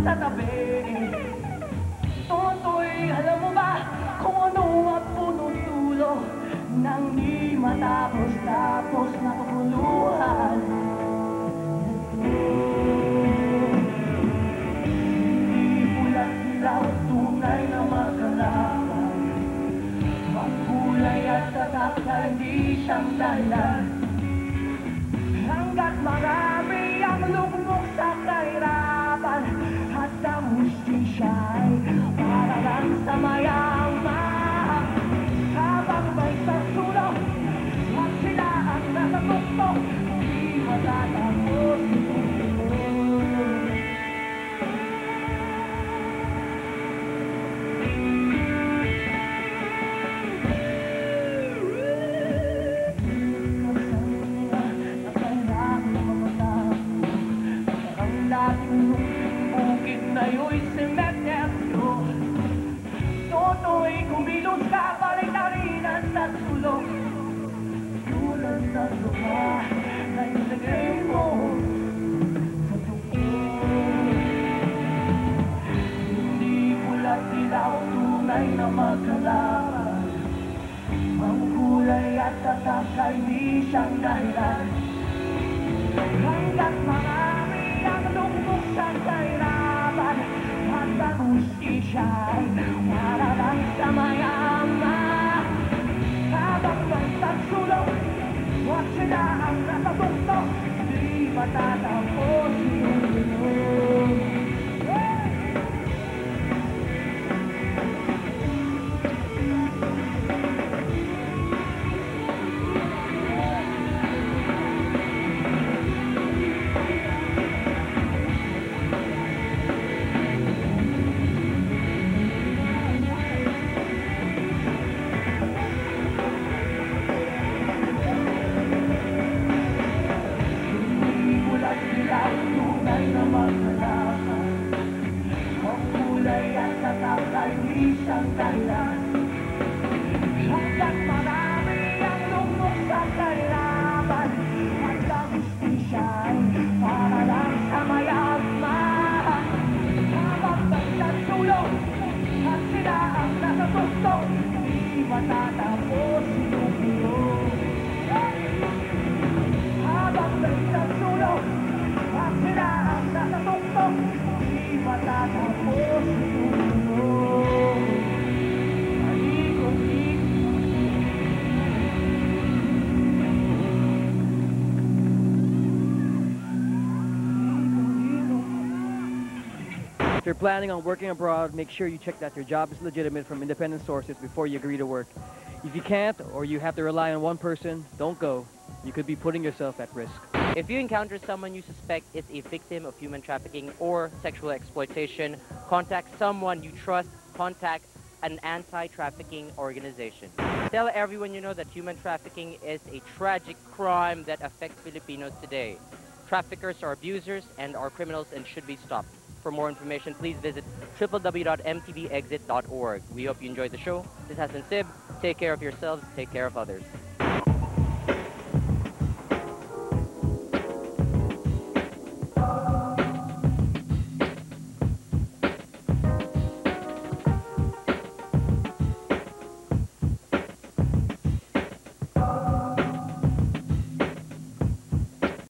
sa tabi Totoy, alam mo ba kung ano ang punutulo Nang di matapos-tapos na kaguluhan Hindi pula't dilaw, tunay na magkalaban Magkulay at tatak na hindi siyang dahilan. Hanggat marami be shy. Para lang sa maya. Tatak ay di siyang dahilan Hanggat marami ang lungkot sa ang hustisya ay para lang sa mayaman Habang may tagsulong Huwag sila ang nasa tuktok Di matatapos You're planning on working abroad, make sure you check that your job is legitimate from independent sources before you agree to work. If you can't or you have to rely on one person, don't go. You could be putting yourself at risk. If you encounter someone you suspect is a victim of human trafficking or sexual exploitation, contact someone you trust, contact an anti-trafficking organization. Tell everyone you know that human trafficking is a tragic crime that affects Filipinos today. Traffickers are abusers and are criminals and should be stopped. For more information, please visit www.mtbexit.org. We hope you enjoyed the show. This has been Sib. Take care of yourselves. Take care of others.